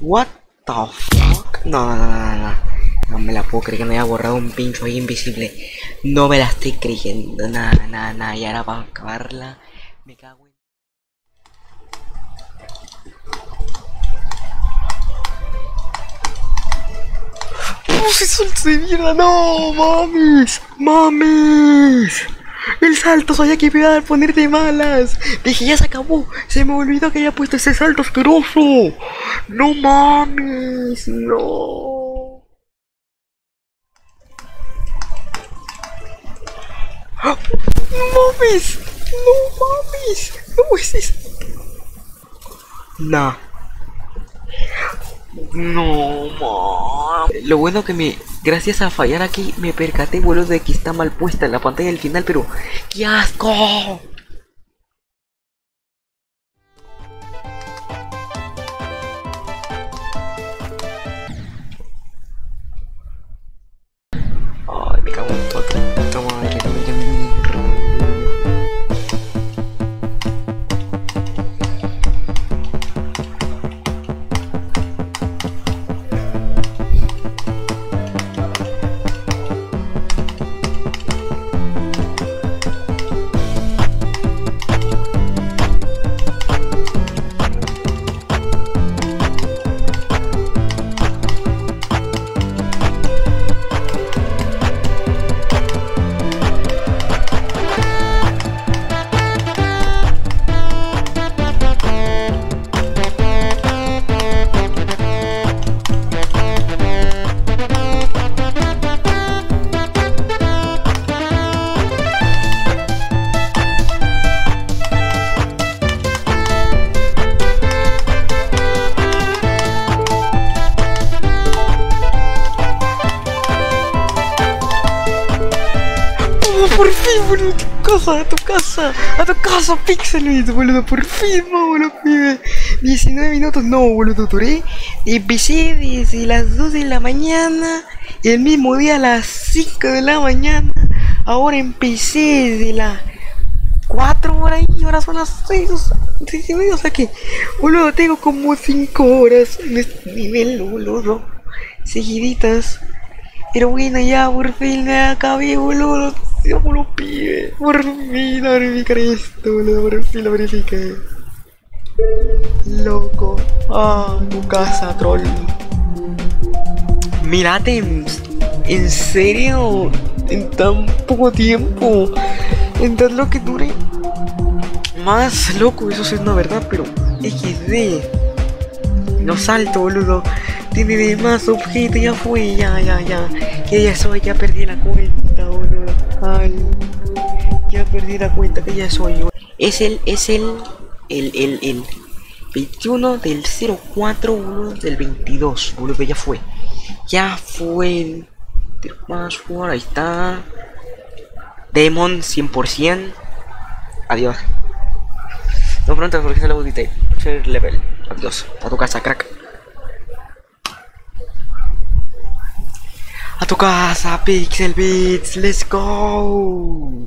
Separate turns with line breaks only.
What the fuck? No, no, no, no, no. No me la puedo creer que me haya borrado un pincho ahí invisible. No me la estoy creyendo. Nada, nada, nada. Y ahora para acabarla, me cago en. ¡Puse salto de mierda! ¡No! ¡Mames! ¡Mames! El salto sabía que me iba a malas. Dije, ya se acabó. Se me olvidó que había puesto ese salto asqueroso. No mames, no. No mames, no mames. ¿Cómo es eso? Nah. No, mames. Lo bueno que me, gracias a fallar aquí, me percaté, boludo, de que está mal puesta la pantalla del final, pero ¡qué asco! Por fin, boludo! ¡A tu casa, a tu casa! ¡A tu casa, Pixelbit, boludo! ¡Por fin, boludo, pibe! 19 minutos, no, boludo, duré. Empecé desde las 2 de la mañana, el mismo día a las 5 de la mañana. Ahora empecé desde las 4 por ahí, ahora son las 6, 6 y media, o sea que, boludo, tengo como 5 horas en este nivel, boludo. Seguiditas. Pero bueno, ya por fin me acabé, boludo. Dios lo pide. Por fin a verificar esto, boludo. Por fin lo verifiqué. Loco. Ah, tu casa, troll. Mirate, en serio, en tan poco tiempo, en tan lo que dure. Más loco, eso sí es una verdad, pero XD. No salto, boludo. Tiene más objetos, ya fue, ya, ya, ya. Que ya soy, ya perdí la cuenta, boludo. Ay, ya perdí la cuenta, que ya soy yo. Es el, es el, el, el, el 21 del 04, boludo, del 22, boludo, ya fue. Ya fue por ahí está. Demon 100%. Adiós. No pronto porque sale Detail. Share level. Adiós. A tu casa, crack. A tu casa, Pixel Beats. Let's go.